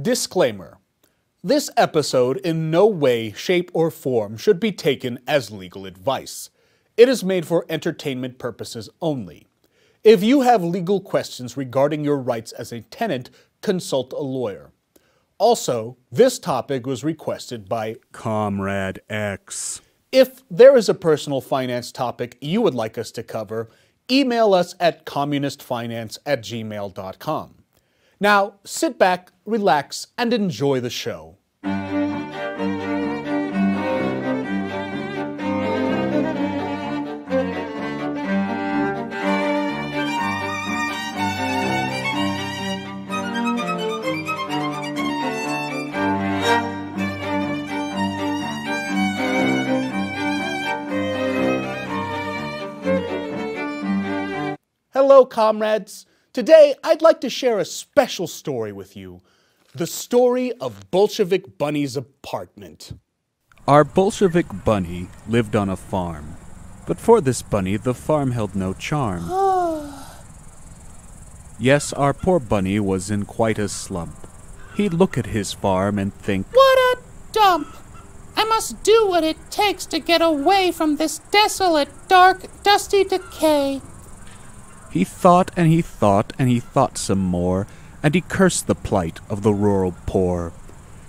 Disclaimer This episode in no way, shape, or form should be taken as legal advice. It is made for entertainment purposes only. If you have legal questions regarding your rights as a tenant, consult a lawyer. Also, this topic was requested by Comrade X. If there is a personal finance topic you would like us to cover, email us at communistfinance at gmail.com. Now, sit back, relax, and enjoy the show. Hello, comrades. Today, I'd like to share a special story with you the story of Bolshevik Bunny's apartment. Our Bolshevik bunny lived on a farm. But for this bunny, the farm held no charm. yes, our poor bunny was in quite a slump. He'd look at his farm and think, What a dump! I must do what it takes to get away from this desolate, dark, dusty decay. He thought and he thought and he thought some more, and he cursed the plight of the rural poor.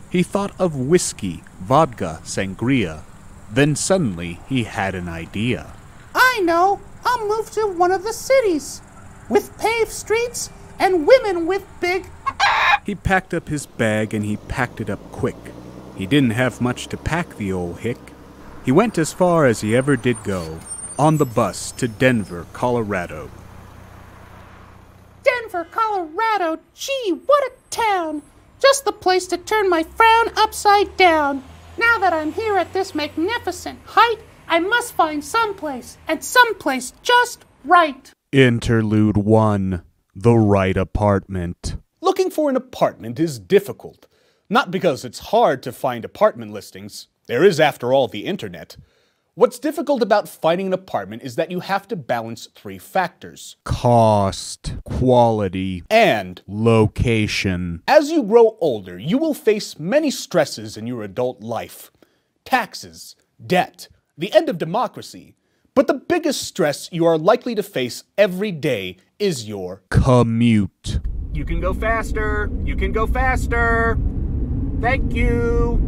He thought of whiskey, vodka, sangria. Then suddenly he had an idea. I know! I'll move to one of the cities with paved streets and women with big. He packed up his bag and he packed it up quick. He didn't have much to pack, the old hick. He went as far as he ever did go, on the bus to Denver, Colorado. Denver, Colorado. Gee, what a town! Just the place to turn my frown upside down. Now that I'm here at this magnificent height, I must find someplace, and someplace just right. Interlude 1 The Right Apartment. Looking for an apartment is difficult. Not because it's hard to find apartment listings, there is, after all, the internet. What's difficult about finding an apartment is that you have to balance three factors Cost, quality, and location. As you grow older, you will face many stresses in your adult life taxes, debt, the end of democracy. But the biggest stress you are likely to face every day is your Commute. You can go faster. You can go faster. Thank you.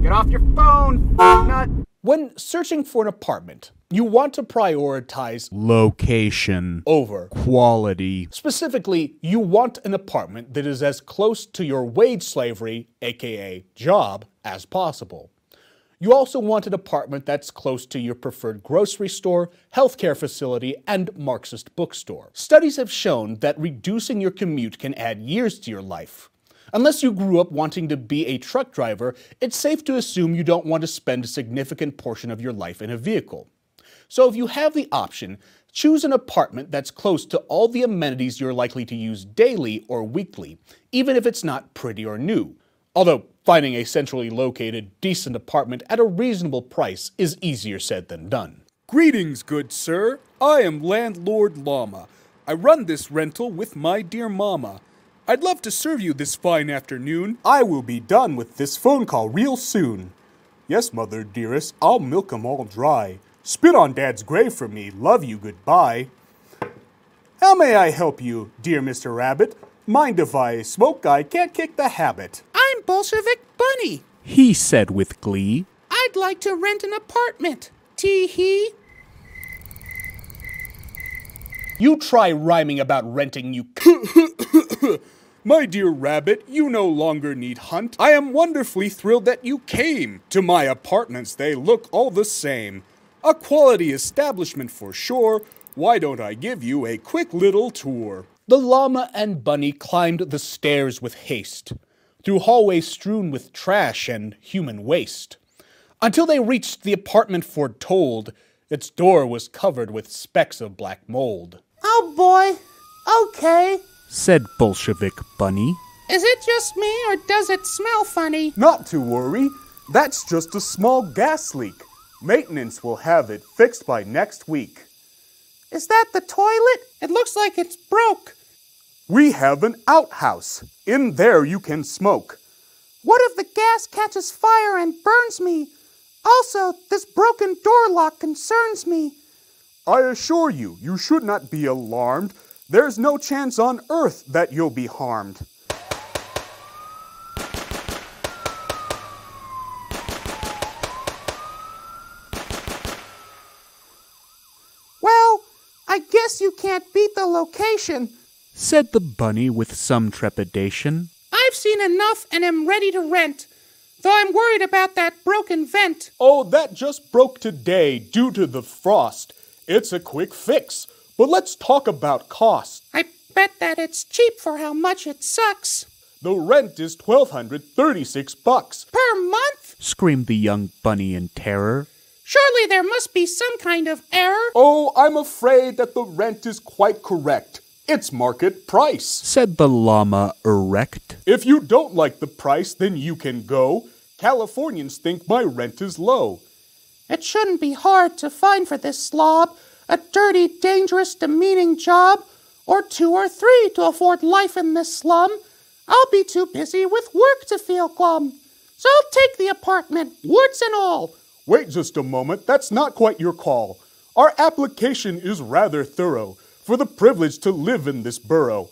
Get off your phone, nut. When searching for an apartment, you want to prioritize Location. over Quality. Specifically, you want an apartment that is as close to your wage slavery, aka job, as possible. You also want an apartment that's close to your preferred grocery store, healthcare facility, and Marxist bookstore. Studies have shown that reducing your commute can add years to your life. Unless you grew up wanting to be a truck driver, it's safe to assume you don't want to spend a significant portion of your life in a vehicle. So if you have the option, choose an apartment that's close to all the amenities you're likely to use daily or weekly, even if it's not pretty or new. Although finding a centrally located, decent apartment at a reasonable price is easier said than done. Greetings, good sir. I am Landlord Llama. I run this rental with my dear mama. I'd love to serve you this fine afternoon. I will be done with this phone call real soon. Yes, mother dearest, I'll milk 'em all dry. Spit on dad's grave for me, love you, goodbye. How may I help you, dear Mr. Rabbit? Mind if I smoke? I can't kick the habit. I'm Bolshevik Bunny. He said with glee. I'd like to rent an apartment. Tee hee. You try rhyming about renting, you. My dear rabbit, you no longer need hunt. I am wonderfully thrilled that you came. To my apartments, they look all the same. A quality establishment for sure. Why don't I give you a quick little tour? The llama and bunny climbed the stairs with haste, through hallways strewn with trash and human waste, until they reached the apartment foretold. Its door was covered with specks of black mold. Oh boy. Okay. Said Bolshevik Bunny. Is it just me or does it smell funny? Not to worry, that's just a small gas leak. Maintenance will have it fixed by next week. Is that the toilet? It looks like it's broke. We have an outhouse. In there you can smoke. What if the gas catches fire and burns me? Also, this broken door lock concerns me. I assure you, you should not be alarmed. There's no chance on earth that you'll be harmed. Well, I guess you can't beat the location, said the bunny with some trepidation. I've seen enough and am ready to rent, though I'm worried about that broken vent. Oh, that just broke today due to the frost. It's a quick fix, but let's talk about cost. I bet that it's cheap for how much it sucks. The rent is 1236 bucks per month, screamed the young bunny in terror. Surely there must be some kind of error. Oh, I'm afraid that the rent is quite correct. It's market price, said the llama erect. If you don't like the price, then you can go. Californians think my rent is low. It shouldn't be hard to find for this slob a dirty, dangerous, demeaning job, or two or three to afford life in this slum. I'll be too busy with work to feel glum. So I'll take the apartment, warts and all. Wait just a moment, that's not quite your call. Our application is rather thorough for the privilege to live in this borough.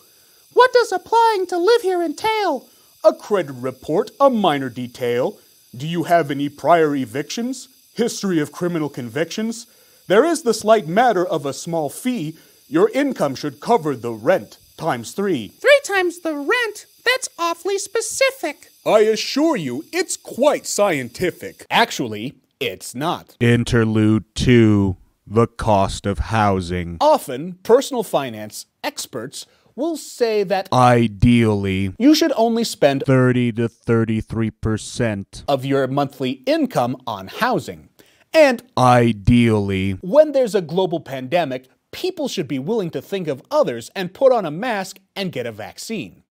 What does applying to live here entail? A credit report, a minor detail. Do you have any prior evictions? History of criminal convictions? There is the slight matter of a small fee. Your income should cover the rent times three. Three times the rent? That's awfully specific. I assure you, it's quite scientific. Actually, it's not. Interlude 2 the cost of housing. Often, personal finance experts will say that ideally you should only spend 30 to 33% of your monthly income on housing. And ideally, when there's a global pandemic, people should be willing to think of others and put on a mask and get a vaccine.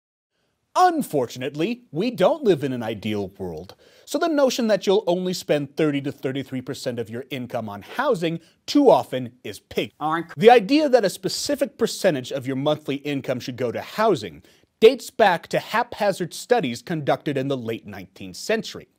Unfortunately, we don't live in an ideal world, so the notion that you'll only spend 30 to 33% of your income on housing too often is pig. The idea that a specific percentage of your monthly income should go to housing dates back to haphazard studies conducted in the late 19th century.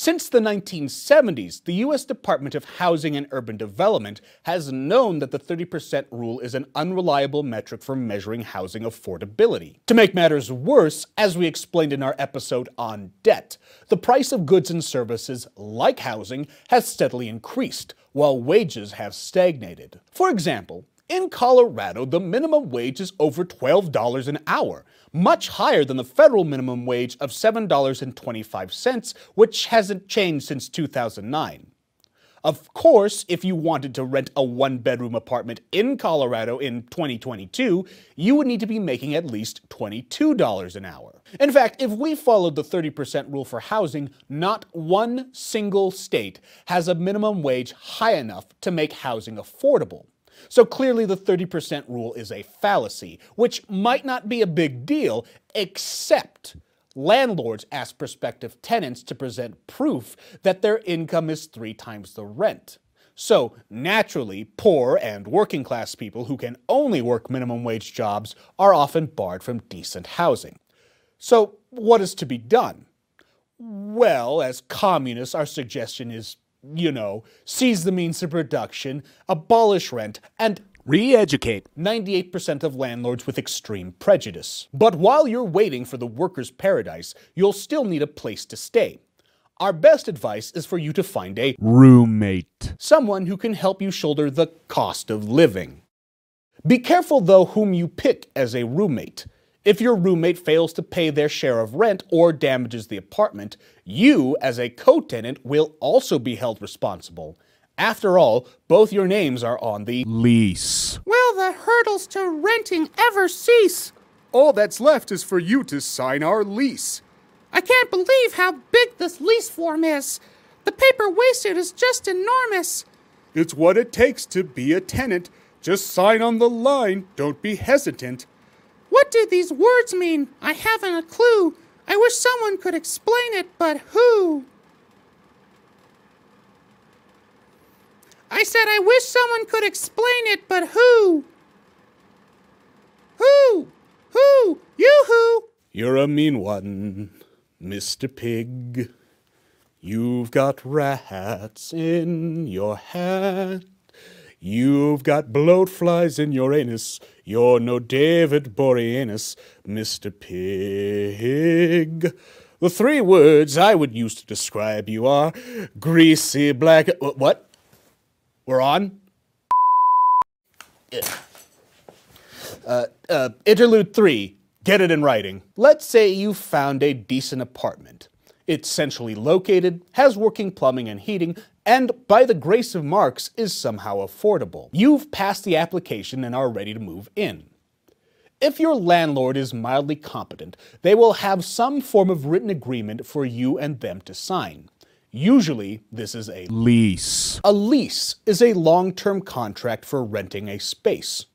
Since the 1970s, the U.S. Department of Housing and Urban Development has known that the 30% rule is an unreliable metric for measuring housing affordability. To make matters worse, as we explained in our episode on debt, the price of goods and services, like housing, has steadily increased, while wages have stagnated. For example, in Colorado, the minimum wage is over $12 an hour, much higher than the federal minimum wage of $7.25, which hasn't changed since 2009. Of course, if you wanted to rent a one bedroom apartment in Colorado in 2022, you would need to be making at least $22 an hour. In fact, if we followed the 30% rule for housing, not one single state has a minimum wage high enough to make housing affordable. So clearly the 30% rule is a fallacy, which might not be a big deal, except landlords ask prospective tenants to present proof that their income is three times the rent. So, naturally, poor and working class people who can only work minimum wage jobs are often barred from decent housing. So, what is to be done? Well, as communists, our suggestion is you know, seize the means of production, abolish rent, and re-educate 98% of landlords with extreme prejudice. But while you're waiting for the workers' paradise, you'll still need a place to stay. Our best advice is for you to find a roommate, someone who can help you shoulder the cost of living. Be careful, though, whom you pick as a roommate. If your roommate fails to pay their share of rent or damages the apartment, you, as a co tenant, will also be held responsible. After all, both your names are on the lease. Will the hurdles to renting ever cease? All that's left is for you to sign our lease. I can't believe how big this lease form is. The paper wasted is just enormous. It's what it takes to be a tenant. Just sign on the line. Don't be hesitant. What do these words mean? I haven't a clue. I wish someone could explain it, but who? I said I wish someone could explain it, but who? Who? Yoo-hoo! Yoo-hoo! You're a mean one, Mr. Pig. You've got rats in your hat. You've got bloat flies in your anus. You're no David Boreanaz, Mr. Pig. The three words I would use to describe you are greasy black. uh, What? We're on? Uh, uh, interlude three. Get it in writing. Let's say you found a decent apartment. It's centrally located, has working plumbing and heating, and by the grace of Marx is somehow affordable. You've passed the application and are ready to move in. If your landlord is mildly competent, they will have some form of written agreement for you and them to sign. Usually, this is a Lease. a lease is a long term contract for renting a space.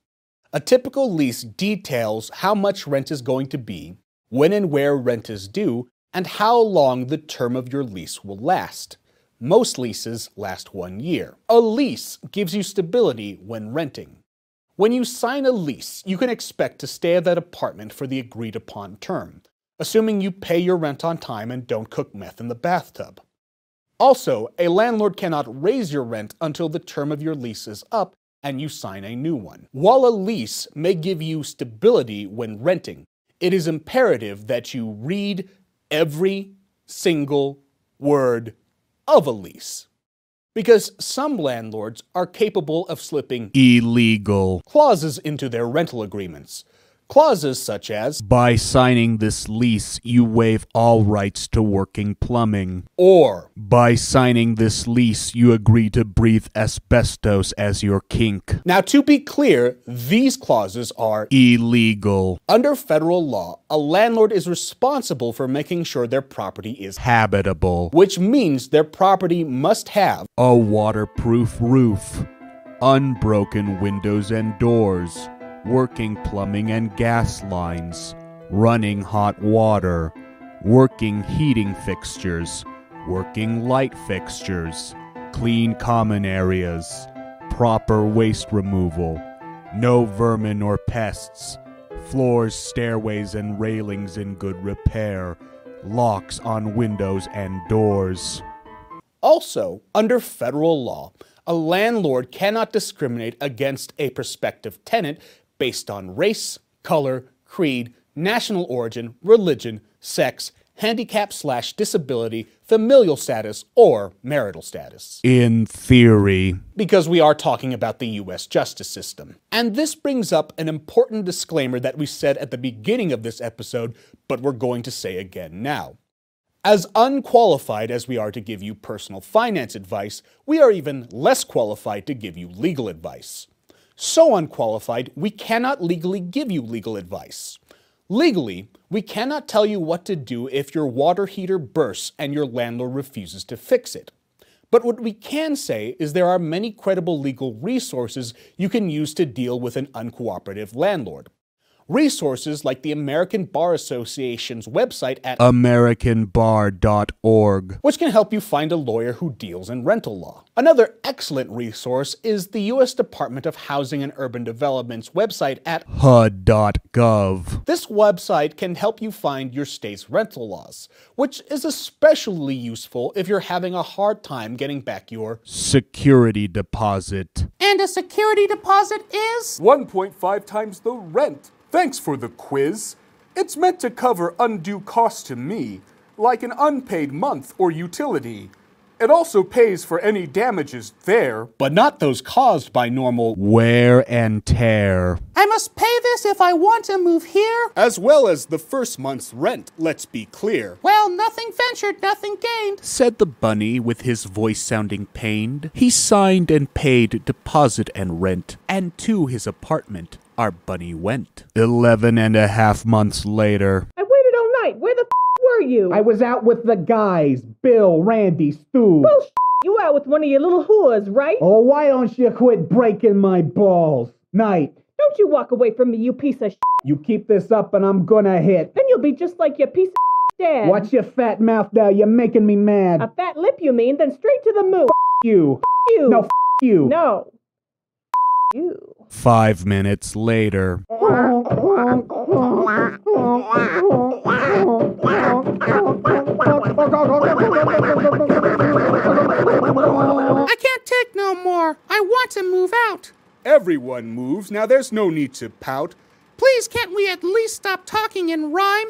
A typical lease details how much rent is going to be, when and where rent is due, and how long the term of your lease will last. Most leases last one year. A lease gives you stability when renting. When you sign a lease, you can expect to stay at that apartment for the agreed upon term, assuming you pay your rent on time and don't cook meth in the bathtub. Also, a landlord cannot raise your rent until the term of your lease is up and you sign a new one. While a lease may give you stability when renting, it is imperative that you read every single word of a lease. Because some landlords are capable of slipping Illegal. clauses into their rental agreements. Clauses such as, By signing this lease, you waive all rights to working plumbing. or, By signing this lease, you agree to breathe asbestos as your kink. Now, to be clear, these clauses are Illegal. under federal law, a landlord is responsible for making sure their property is Habitable. which means their property must have A waterproof roof. Unbroken windows and doors. Working plumbing and gas lines. Running hot water. Working heating fixtures. Working light fixtures. Clean common areas. Proper waste removal. No vermin or pests. Floors, stairways, and railings in good repair. Locks on windows and doors. Also, under federal law, a landlord cannot discriminate against a prospective tenant based on race, color, creed, national origin, religion, sex, handicap slash disability, familial status, or marital status. In theory. because we are talking about the US justice system. And this brings up an important disclaimer that we said at the beginning of this episode, but we're going to say again now. As unqualified as we are to give you personal finance advice, we are even less qualified to give you legal advice. So unqualified, we cannot legally give you legal advice. Legally, we cannot tell you what to do if your water heater bursts and your landlord refuses to fix it. But what we can say is there are many credible legal resources you can use to deal with an uncooperative landlord. Resources like the American Bar Association's website at AmericanBar.org. which can help you find a lawyer who deals in rental law. Another excellent resource is the US Department of Housing and Urban Development's website at HUD.gov. This website can help you find your state's rental laws, which is especially useful if you're having a hard time getting back your Security deposit. And a security deposit is? 1.5 times the rent. Thanks for the quiz. It's meant to cover undue cost to me, like an unpaid month or utility. It also pays for any damages there. but not those caused by normal Wear and tear. I must pay this if I want to move here? As well as the first month's rent, let's be clear. Well, nothing ventured, nothing gained. Said the bunny with his voice sounding pained. He signed and paid deposit and rent, and to his apartment our bunny went. Eleven and a half months later. I waited all night. Where the f- were you? I was out with the guys Bill, Randy, Stu. Bullshit. You out with one of your little whores, right? Oh, why don't you quit breaking my balls? Night. Don't you walk away from me, you piece of shit. You keep this up and I'm gonna hit. Then you'll be just like your piece of dad. Watch your fat mouth now, you're making me mad. A fat lip, you mean? Then straight to the moon. you. you. No, f- you. No. you. Five minutes later. I can't take no more. I want to move out. Everyone moves, now there's no need to pout. Please, can't we at least stop talking in rhyme?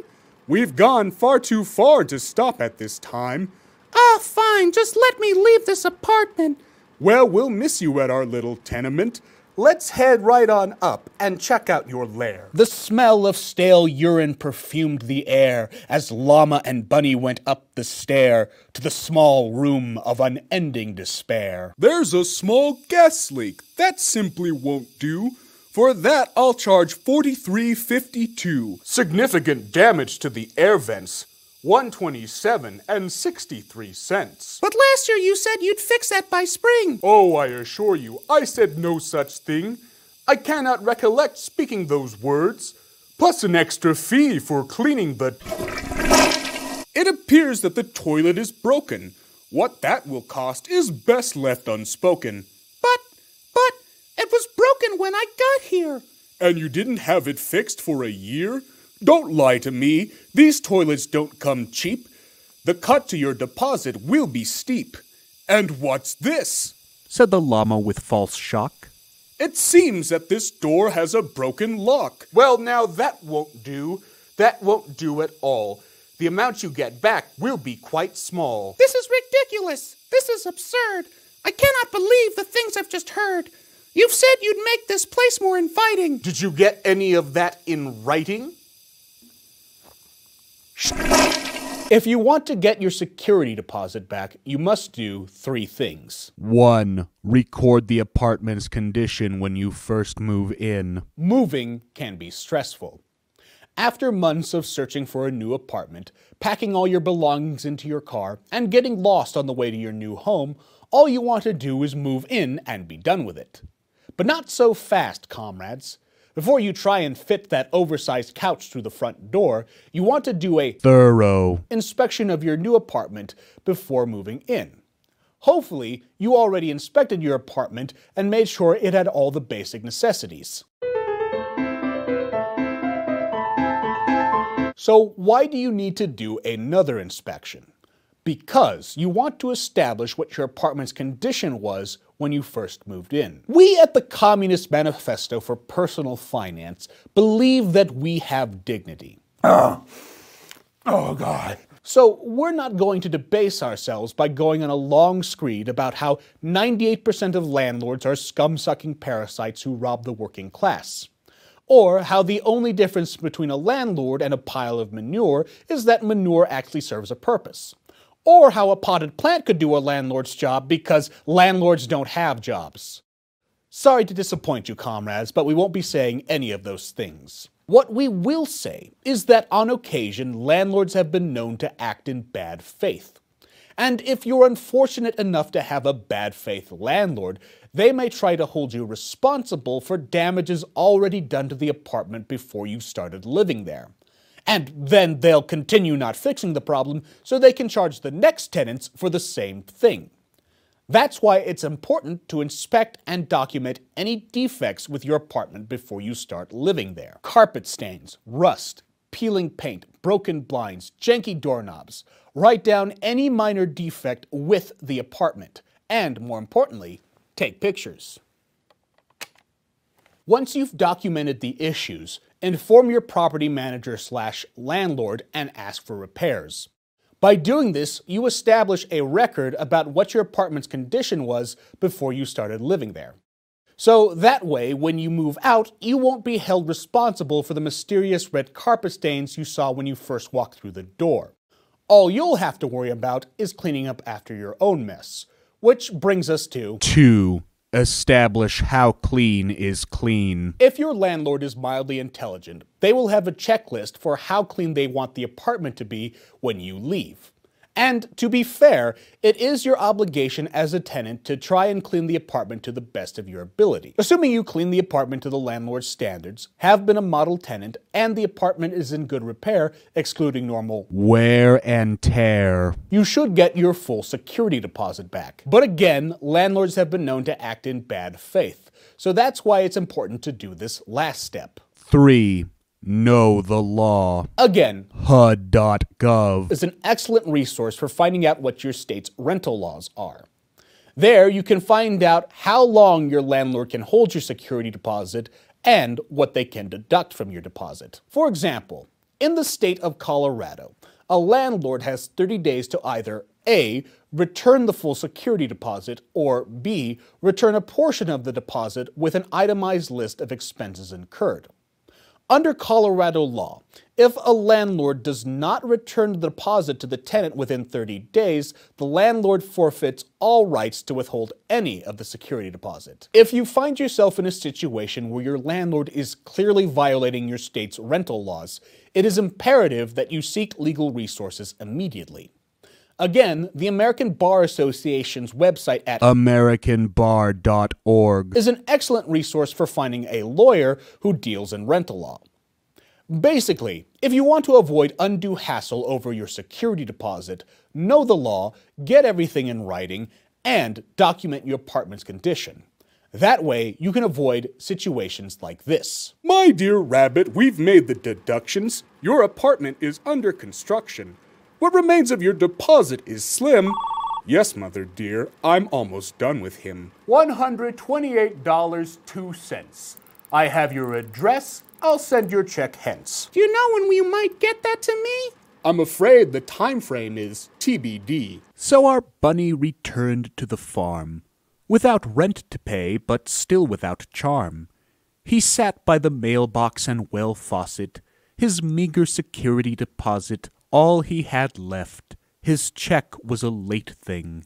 We've gone far too far to stop at this time. Oh, fine, just let me leave this apartment. Well, we'll miss you at our little tenement. Let's head right on up and check out your lair. The smell of stale urine perfumed the air as Llama and Bunny went up the stair to the small room of unending despair. There's a small gas leak. That simply won't do. For that, I'll charge 43.52. Significant damage to the air vents. 127 and 63 cents. But last year you said you'd fix that by spring. Oh, I assure you, I said no such thing. I cannot recollect speaking those words. Plus an extra fee for cleaning the. It appears that the toilet is broken. What that will cost is best left unspoken. But, but, it was broken when I got here. And you didn't have it fixed for a year? Don't lie to me. These toilets don't come cheap. The cut to your deposit will be steep. And what's this? said the llama with false shock. It seems that this door has a broken lock. Well, now that won't do. That won't do at all. The amount you get back will be quite small. This is ridiculous. This is absurd. I cannot believe the things I've just heard. You've said you'd make this place more inviting. Did you get any of that in writing? If you want to get your security deposit back, you must do three things. 1. Record the apartment's condition when you first move in. Moving can be stressful. After months of searching for a new apartment, packing all your belongings into your car, and getting lost on the way to your new home, all you want to do is move in and be done with it. But not so fast, comrades. Before you try and fit that oversized couch through the front door, you want to do a Thorough. inspection of your new apartment before moving in. Hopefully, you already inspected your apartment and made sure it had all the basic necessities. So, why do you need to do another inspection? Because you want to establish what your apartment's condition was when you first moved in. We at the Communist Manifesto for Personal Finance believe that we have dignity. Oh, God. So, we're not going to debase ourselves by going on a long screed about how 98% of landlords are scum sucking parasites who rob the working class. Or how the only difference between a landlord and a pile of manure is that manure actually serves a purpose. Or how a potted plant could do a landlord's job because landlords don't have jobs. Sorry to disappoint you, comrades, but we won't be saying any of those things. What we will say is that on occasion, landlords have been known to act in bad faith. And if you're unfortunate enough to have a bad faith landlord, they may try to hold you responsible for damages already done to the apartment before you started living there. And then they'll continue not fixing the problem so they can charge the next tenants for the same thing. That's why it's important to inspect and document any defects with your apartment before you start living there. Carpet stains, rust, peeling paint, broken blinds, janky doorknobs. Write down any minor defect with the apartment. And more importantly, take pictures. Once you've documented the issues, inform your property manager slash landlord and ask for repairs. By doing this, you establish a record about what your apartment's condition was before you started living there. So that way, when you move out, you won't be held responsible for the mysterious red carpet stains you saw when you first walked through the door. All you'll have to worry about is cleaning up after your own mess. Which brings us to 2. Establish how clean is clean. If your landlord is mildly intelligent, they will have a checklist for how clean they want the apartment to be when you leave. And to be fair, it is your obligation as a tenant to try and clean the apartment to the best of your ability. Assuming you clean the apartment to the landlord's standards, have been a model tenant, and the apartment is in good repair, excluding normal Wear and tear. you should get your full security deposit back. But again, landlords have been known to act in bad faith. so that's why it's important to do this last step. 3. Know the law. Again, HUD.gov. is an excellent resource for finding out what your state's rental laws are. There, you can find out how long your landlord can hold your security deposit and what they can deduct from your deposit. For example, in the state of Colorado, a landlord has 30 days to either A. return the full security deposit, or B. return a portion of the deposit with an itemized list of expenses incurred. Under Colorado law, if a landlord does not return the deposit to the tenant within 30 days, the landlord forfeits all rights to withhold any of the security deposit. If you find yourself in a situation where your landlord is clearly violating your state's rental laws, it is imperative that you seek legal resources immediately. Again, the American Bar Association's website at AmericanBar.org. is an excellent resource for finding a lawyer who deals in rental law. Basically, if you want to avoid undue hassle over your security deposit, know the law, get everything in writing, and document your apartment's condition. That way, you can avoid situations like this. My dear rabbit, we've made the deductions. Your apartment is under construction. What remains of your deposit is slim. Yes, mother dear, I'm almost done with him. $128.02. I have your address. I'll send your check hence. Do you know when we might get that to me? I'm afraid the time frame is TBD. So our bunny returned to the farm, without rent to pay, but still without charm. He sat by the mailbox and well faucet, his meager security deposit, all he had left. His check was a late thing,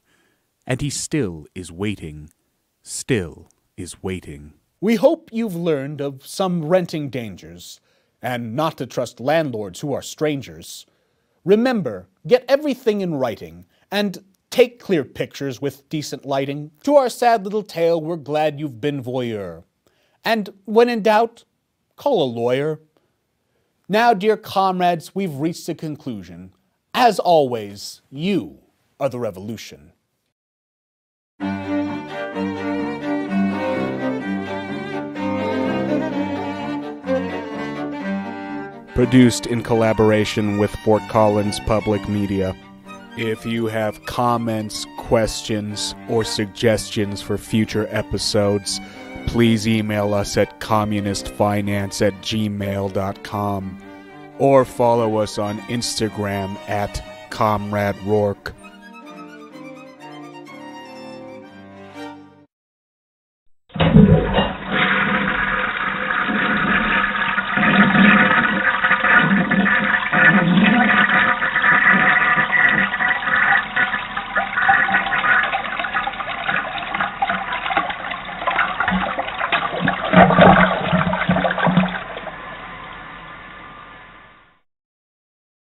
and he still is waiting, still is waiting. We hope you've learned of some renting dangers, and not to trust landlords who are strangers. Remember, get everything in writing, and take clear pictures with decent lighting. To our sad little tale, we're glad you've been voyeur. And when in doubt, call a lawyer. Now, dear comrades, we've reached a conclusion. As always, you are the revolution. Produced in collaboration with Fort Collins Public Media. If you have comments, questions, or suggestions for future episodes, please email us at communistfinance at gmail.com or follow us on Instagram at Comrade Rourke.